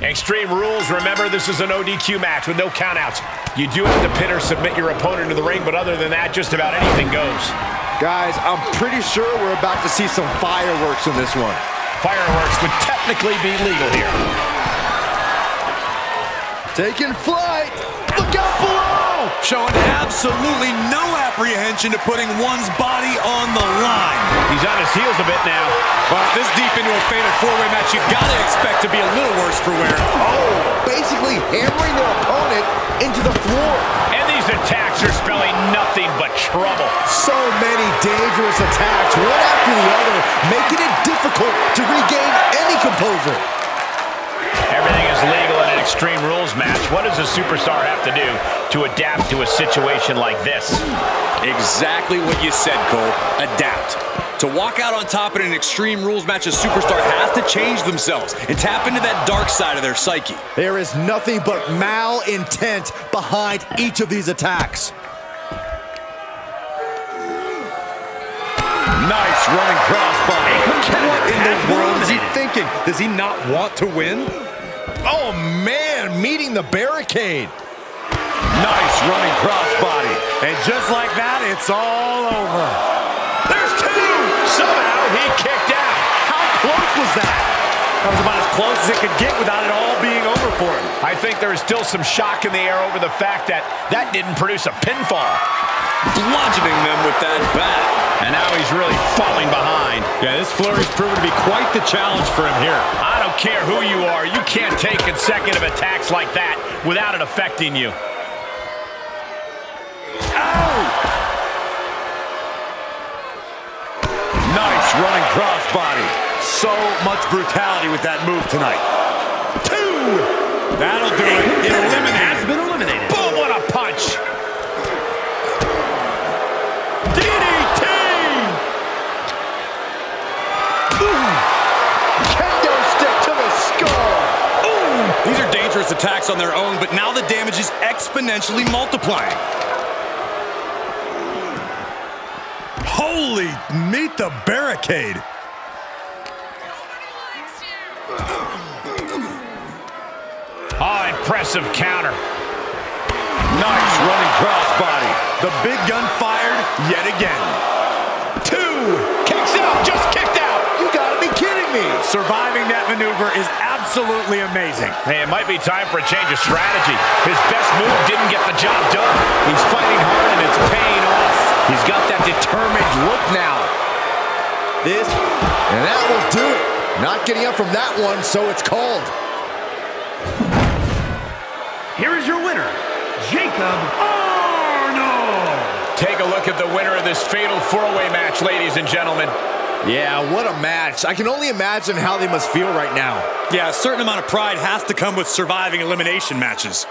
Extreme Rules, remember this is an ODQ match with no countouts. You do have to pin or submit your opponent to the ring, but other than that, just about anything goes. Guys, I'm pretty sure we're about to see some fireworks in this one. Fireworks would technically be legal here. Taking flight. Look out below! Showing absolutely no apprehension to putting one's body on the line. He's on his heels a bit now. Well, this deep into a fatal four-way match, you gotta expect to be a little worse for wear. Oh, basically hammering their opponent into the floor. And these attacks are spelling nothing but trouble. So many dangerous attacks, one after the other, making it difficult to regain any composure. Everything is legal in an Extreme Rules match. What does a superstar have to do to adapt to a situation like this? Exactly what you said, Cole. Adapt. To walk out on top in an Extreme Rules match, a superstar has to change themselves and tap into that dark side of their psyche. There is nothing but malintent behind each of these attacks. Nice running crossbody. What in the world is he thinking? Does he not want to win? Oh, man, meeting the barricade. Nice running crossbody. And just like that, it's all over. There's two! Somehow he kicked out. How close was that? That was about as close as it could get without it all being over for him. I think there is still some shock in the air over the fact that that didn't produce a pinfall. Bludgeoning them with that bat. And now he's really falling behind. Yeah, this flurry's proven to be quite the challenge for him here. I don't care who you are, you can't take consecutive attacks like that without it affecting you. Crossbody. So much brutality with that move tonight. Two! That'll do it. Eliminated. been eliminated. Boom, what a punch. DDT! Kendo stick to the skull. These are dangerous attacks on their own, but now the damage is exponentially multiplying. Holy, meet the barricade. Oh, impressive counter. Nice running crossbody. The big gun fired yet again. Two! Kicks out, just kicked out! You gotta be kidding me. Surviving that maneuver is absolutely amazing. Hey, it might be time for a change of strategy. His determined look now. This, and that will do it. Not getting up from that one, so it's called. Here is your winner, Jacob Arnold. Take a look at the winner of this fatal four-way match, ladies and gentlemen. Yeah, what a match. I can only imagine how they must feel right now. Yeah, a certain amount of pride has to come with surviving elimination matches.